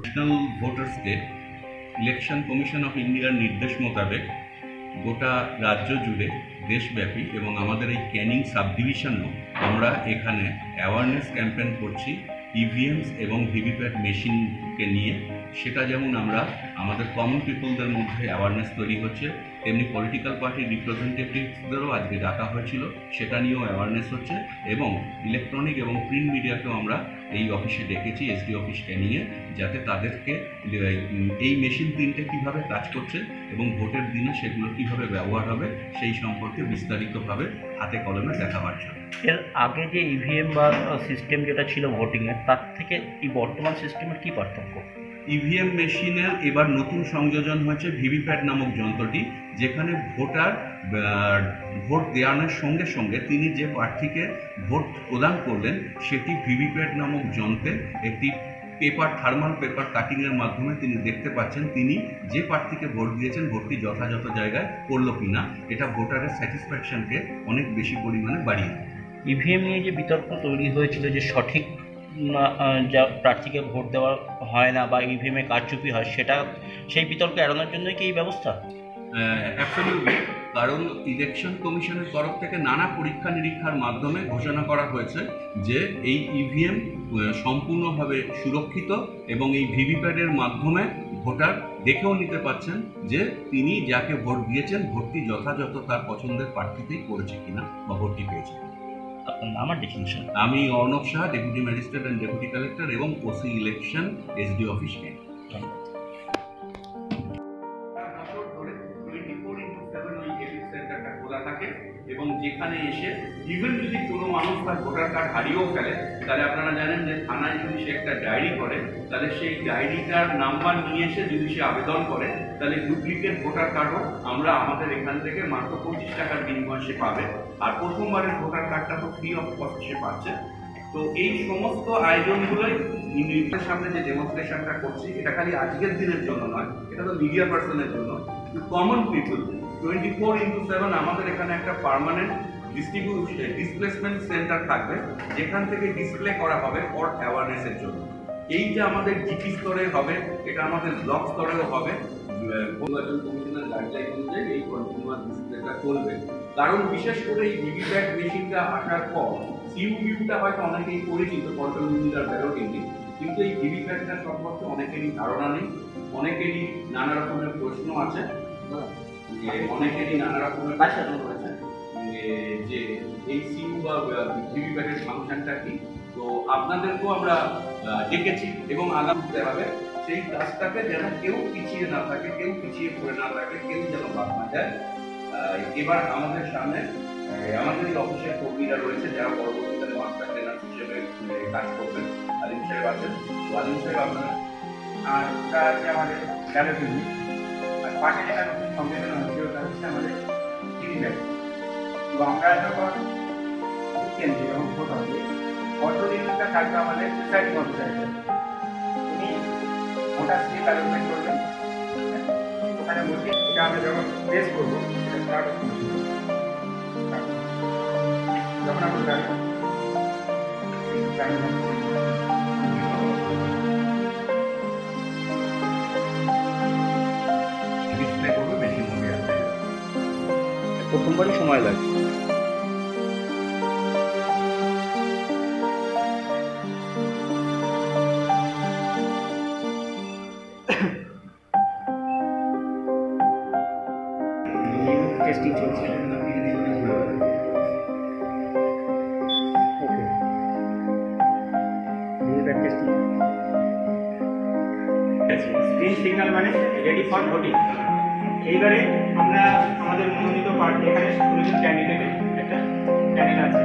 National voters day election commission of ইন্ডিয়ার নির্দেশ মোতাবেক গোটা রাজ্য জুড়ে দেশব্যাপী এবং আমাদের এই ক্যানিং সাবডিভিশনও আমরা এখানে অ্যাওয়ারনেস ক্যাম্পেন করছি ইভিএমস এবং ভিভিপ্যাট মেশিনকে নিয়ে। সেটা যেমন আমরা আমাদের কমন পিপলদের মধ্যে অ্যাওয়ারনেস তৈরি হচ্ছে, তেমনি পলিটিক্যাল পার্টির রিপ্রেজেন্টেটিভসদেরও আজকে ডাকা হয়েছিল, সেটা নিয়েও অ্যাওয়ারনেস হচ্ছে এবং ইলেকট্রনিক এবং প্রিন্ট মিডিয়াকেও আমরা এই অফিসে ডেকেছি এসডি অফিসকে নিয়ে, যাতে তাদেরকে এই মেশিন তিনটে কীভাবে কাজ করছে এবং ভোটের দিনে সেগুলো কীভাবে ব্যবহার হবে, সেই সম্পর্কে বিস্তারিতভাবে হাতে কলমে দেখাবার জন্য। এর আগে যে ইভিএম বা সিস্টেম যেটা ছিল ভোটিংয়ের তার থেকে এই বর্তমান সিস্টেমের কি পার্থক্য? ইভিএম মেশিনের এবার নতুন সংযোজন হয়েছে ভিভিপ্যাট নামক যন্ত্রটি যেখানে ভোটার ভোট দেওয়ানোর সঙ্গে সঙ্গে তিনি যে প্রার্থীকে ভোট প্রদান করলেন সেটি ভিভিপ্যাট নামক যন্ত্রে একটি পেপার থার্মাল পেপার কাটিংয়ের মাধ্যমে তিনি দেখতে পাচ্ছেন তিনি যে প্রার্থীকে ভোট দিয়েছেন ভোটটি যথাযথ জায়গায় করল কিনা এটা ভোটারের স্যাটিসফ্যাকশনকে অনেক বেশি পরিমাণে বাড়িয়ে ইভিএম নিয়ে যে বিতর্ক তৈরি হয়েছিল যে সঠিক না, যা প্রার্থীকে ভোট দেওয়া হয় না বা ইভিএমে কারচুপি হয়, সেটা সেই বিতর্ক এড়ানোর জন্যই কি এই ব্যবস্থা? কারণ ইলেকশন কমিশনের তরফ থেকে নানা পরীক্ষা নিরীক্ষার মাধ্যমে ঘোষণা করা হয়েছে যে এই ইভিএম সম্পূর্ণভাবে সুরক্ষিত এবং এই ভিভিপ্যাটের মাধ্যমে ভোটার দেখেও নিতে পাচ্ছেন যে তিনি যাকে ভোট দিয়েছেন, ভোটটি যথাযথ তার পছন্দের প্রার্থীতেই করেছে কিনা বা ভোটটি পেয়েছে আপনার নাম আর ডেফিনেশন আমি Arnab Shah deputy magistrate and deputy collector এবং ওসি ইলেকশন এসডি অফিস সেন্টারটা খোলা থাকে। এবং যেখানে এসে ইভেন যদি কোনো মানুষ তার ভোটার কার্ড হারিয়েও ফেলে, তাহলে আপনারা জানেন যে থানায় যদি সে একটা ডায়েরি করে, তাহলে সেই ডায়েরিটার নাম্বার নিয়ে এসে যদি সে আবেদন করে, তাহলে ডুপ্লিকেট ভোটার কার্ডও আমরা আমাদের এখান থেকে মাত্র পঁচিশ টাকার বিনিময়ে সে পাবে। আর প্রথমবারের ভোটার কার্ডটা তো ফ্রি অফ কস্ট সে পাচ্ছে। তো এই সমস্ত আয়োজনগুলোই নির্বাচনের সামনে যে ডেমনস্ট্রেশনটা করছি, এটা খালি আজকের দিনের জন্য নয়, এটা তো মিডিয়া পার্সনের জন্য common people twenty four into seven আমাদের এখানে একটা পার্মানেন্ট ডিস্ট্রিবিউশন ডিসপ্লেসমেন্ট সেন্টার থাকবে, যেখান থেকে ডিসপ্লে করা হবে ফর অ্যাওয়ারনেসের জন্য। আমাদের জিপি স্তরে হবে, এটা আমাদের ব্লক স্তরেও হবে। নির্বাচন কমিশনের গাইডলাইন অনুযায়ী এই কন্টিনিউয়াস ডিসপ্লেটা চলবে কারণ বিশেষ করে এই ভিভিপ্যাট মেশিনটা আসার পর হয়তো অনেকেই পরিচিত কন্ট্রোল ব্যালটিংয়ে কিন্তু এই ভিভিপ্যাটটা সম্পর্কে অনেকেরই ধারণা নেই, অনেকেরই নানা রকমের প্রশ্ন আছে। যে অনেকেরই নানা রকমের প্রশ্ন রয়েছে যে- যে এই সিইউ বা ভিভিপ্যাটের ফাংশনটা কি? তো আপনাদেরকেও আমরা ডেকেছি এবং আগাম হবে। সেই কাজটাকে যেন কেউ পিছিয়ে না থাকে, কেউ পিছিয়ে পড়ে না থাকে, কেউ যেন বাদ না যায়। এবার আমাদের সামনে আমাদের অফিসের কর্মীরা রয়েছে যারা পরবর্তীকালে মাস্টার ট্রেনার হিসেবে কাজ করবেন। আলিম সাহেব আছেন। তো আলিম সাহেব, আপনারা আর ওটা আছে আমাদের পাশে যেটা নতুন হচ্ছে ওটা হচ্ছে আমাদের টিভি ব্যাগ তো আমরা যখন কেন্দ্রে যখন ভোট হবে কন্ট্রোল থাকবে আমাদের প্রিসাইডিং অফিসার উনি ভোটার স্লিপ অ্যালটমেন্ট করবেন ওখানে বসে এটা আমরা যখন প্রেস করব, সেটা স্টার্ট যখন আমরা যাবেন প্রথমবারই সময় লাগে। টেস্টিং চলছে। ওকে টেস্টিং মানে রেডি ফর ভোটিং এইবারে আমরা আমাদের মনোনীত প্রার্থী এখানে কুড়িজন ক্যান্ডিডেটের একটা প্যানেল আছে।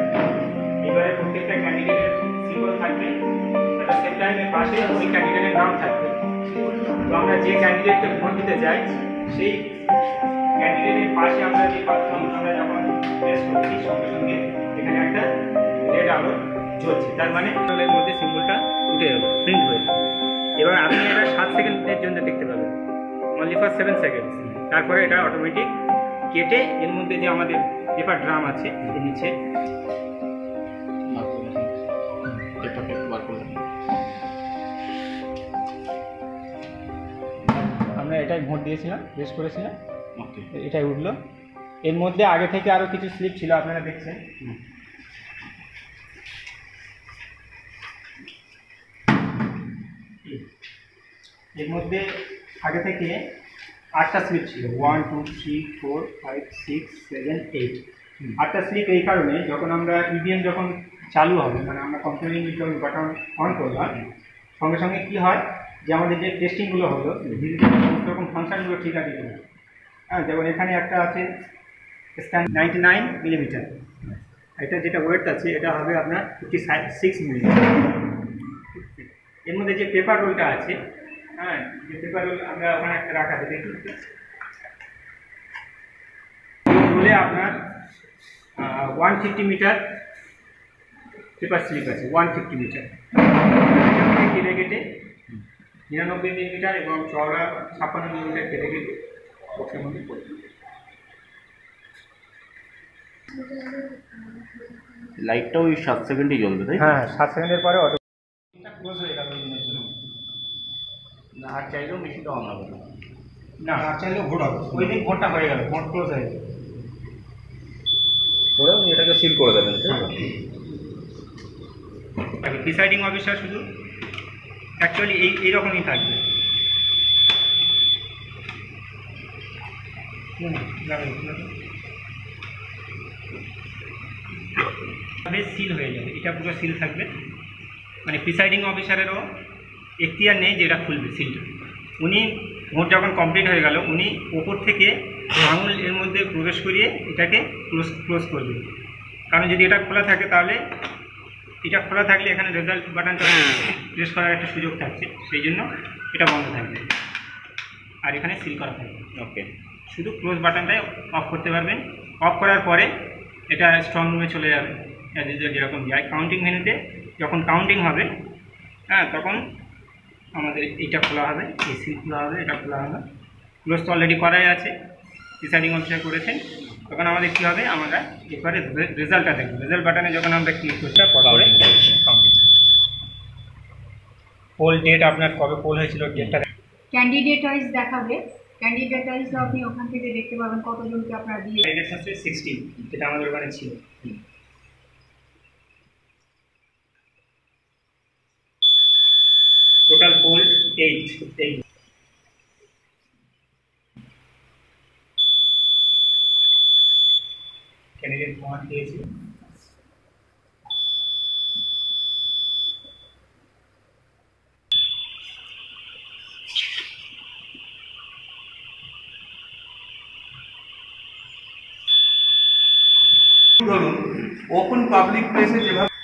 এইবারে প্রত্যেকটা ক্যান্ডিডেটের সিম্বল থাকবে একটা সেম টাইমে পাশে ওই ক্যান্ডিডেটের নাম থাকবে। তো আমরা যে ক্যান্ডিডেটকে ভোট দিতে যাই, সেই ক্যান্ডিডেটের পাশে আমরা যে বাথরুম আমরা যখন প্রেস সঙ্গে সঙ্গে এখানে একটা রেড আলো জ্বলছে। তার মানে এর মধ্যে সিম্বলটা উঠে যাবে প্রিন্ট হয়ে। এবার আপনি এটা সাত সেকেন্ডের জন্য দেখতে পাবেন। অনলি ফর সেভেন সেকেন্ড তারপরে এটা অটোমেটিক কেটে এর মধ্যে যে আমাদের পেপার ড্রাম আছে এর নিচে। একটু এটাই ভোট দিয়েছিলাম প্রেস করেছিলাম। এটাই উঠল। এর মধ্যে আগে থেকে আরও কিছু স্লিপ ছিল আপনারা দেখছেন। এর মধ্যে আগে থেকে আটটা স্লিপ ছিল। One two three four five six seven eight আটটা স্লিপ এই কারণে যখন আমরা ইভিএম যখন চালু হবে মানে আমরা কন্ট্রোলিং বাটন অন করলাম সঙ্গে সঙ্গে কী হয় যে আমাদের যে টেস্টিংগুলো হলো ধীরে ধীরে সমস্ত রকম ফাংশনগুলো ঠিক আছে কিনা। হ্যাঁ যেমন এখানে একটা আছে স্ক্যান নাইনটি নাইন মিলিমিটার এটা যেটা ওয়েট আছে এটা হবে আপনার ফিফটি সিক্স মিলিমিটার এর মধ্যে যে পেপার রোলটা আছে হ্যাঁ আমরা ওখানে একটা রাখা আছে দেখুন রোলে আপনার one fifty metre paper slip আছে ওয়ান ফিফটি মিটার কেটে কেটে নিরানব্বই মিলিমিটার এবং চওড়া ছাপ্পান্ন মিলিমিটার কেটে কেটে বক্সের মধ্যে পড়বে লাইটটা ওই সাত সেকেন্ডই জ্বলবে তাই হ্যাঁ সাত সেকেন্ডের পরে অটো ক্লোজ হয়ে গেল না আর চাইলেও মেশিনটা অন হবে না। না আর চাইলেও ভোট হবে। ওই দিন ভোটটা হয়ে গেল ভোট ক্লোজ হয়ে গেল। করে উনি এটাকে সিল করে দেবেন তো? প্রিসাইডিং অফিসার শুধু? অ্যাকচুয়ালি এই এইরকমই থাকবে। সিল হয়ে যাবে এটা পুরো সিল থাকবে। মানে প্রিসাইডিং অফিসারেরও এখতিয়ার নেই যে এটা খুলবে সিলটা। উনি ভোট যখন কমপ্লিট হয়ে গেল উনি ওপর থেকে আঙুল এর মধ্যে প্রবেশ করিয়ে এটাকে ক্লোজ ক্লোজ করবে। কারণ যদি এটা খোলা থাকে তাহলে এটা খোলা থাকলে এখানে রেজাল্ট বাটনটা প্রেস করার একটা সুযোগ থাকছে। সেই জন্য এটা বন্ধ থাকবে। আর এখানে সিল করা থাকবে। ওকে শুধু ক্লোজ বাটনটাই অফ করতে পারবেন। অফ করার পরে এটা স্ট্রং রুমে চলে যাবে। যেরকম যায়। কাউন্টিং ভেনুতে যখন কাউন্টিং হবে হ্যাঁ তখন আমাদের এইটা খোলা হবে এই সিল খোলা হবে এটা খোলা হবে। ক্লোজ তো অলরেডি করাই আছে ডিসাইডিং অফিসার করেছেন। তখন আমাদের কী হবে? আমরা এরপরে রেজাল্টটা দেখব। রেজাল্ট বাটনে যখন আমরা ক্লিক করছি পরে কাউন্টিং পোল ডেট আপনার কবে পোল হয়েছিল ডেটটা ক্যান্ডিডেট ওয়াইজ দেখাবে। ক্যান্ডিডেট ওয়াইজ আপনি ওখান থেকে দেখতে পাবেন কতজনকে আপনারা দিয়ে সিক্সটিন যেটা আমাদের ওখানে ছিল। 58. 58. Can I get one kg? Open public places